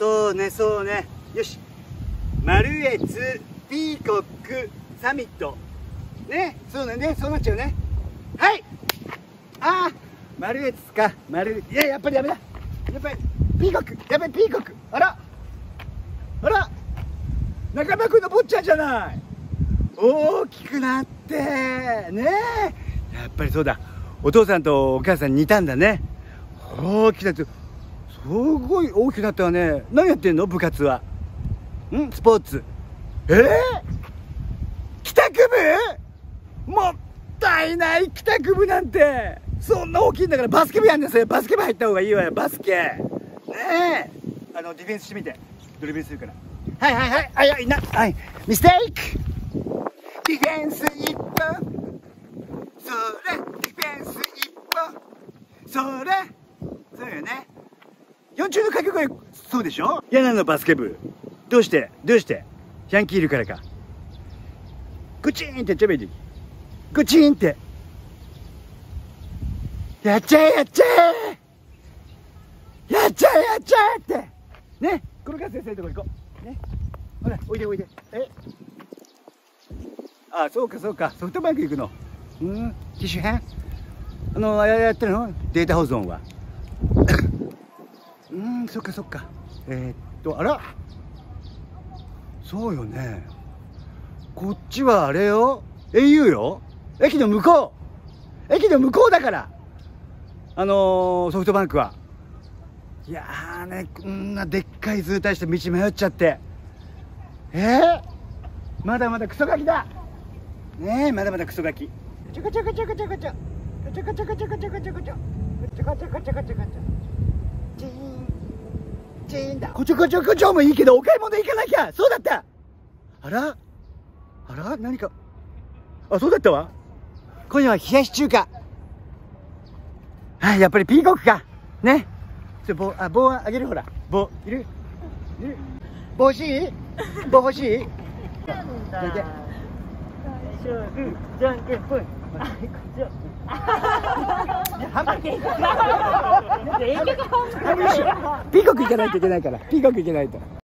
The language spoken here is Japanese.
そうねそうね。よし。マルエツピーコックサミット。ねそうだねそうなっちゃうね。はい。ああマルエツか。マルいややっぱりダメだ。やっぱりピーコック。やっぱりピーコック。あら。あら。中村君の坊ちゃんじゃない。大きくなって。ね。えやっぱりそうだ。お父さんとお母さん似たんだね。大きなって。すごい大きくなったわね。何やってんの？部活は。ん？スポーツ。え？ー、帰宅部？もったいない帰宅部なんて。そんな大きいんだからバスケ部やんですよバスケ部入った方がいいわよ。バスケ。ねえ。あのディフェンスしてみて。ドリブルするから。はいはいはい。はいはいな。はい。ミステイク。ディフェンス一本。それ。ディフェンス一本。それ。そうよね。四中の掛け声そうでしょ？嫌なのバスケ部。どうして？どうして？ヤンキーいるからか。グチーンってやっちゃえばいいグチーンって。やっちゃえやっちゃえ！やっちゃえやっちゃえ！って。ね？この川先生のとこ行こう。ね？ほらおいでおいで。え？あそうかそうか。ソフトバンク行くの。うん？機種編？あのあれやってるの？データ保存は。うんそっかそっか。えー、っとあら。そうよね。こっちはあれよ。au よ。駅の向こう。駅の向こうだから。あのー、ソフトバンクは。いやーねこんなでっかい図体して道迷っちゃって。えー、まだまだクソガキだ。ねえまだまだクソガキ。ちょこちょこちょこちょこちょ。ちょこちょこちょこちょこちょこちょこちょこちょこちょこちょこちょチーンチンだ。こちょこちょこちょもいいけどお買い物行かなきゃそうだったあらあら何かあそうだったわ今夜は冷やし中華あやっぱりピーコックかねそれ棒あ棒あげるほら棒いるいる棒欲しい棒欲しいじゃんけんぽ い。ピーコック行かないといけないから。ピーコック行けないと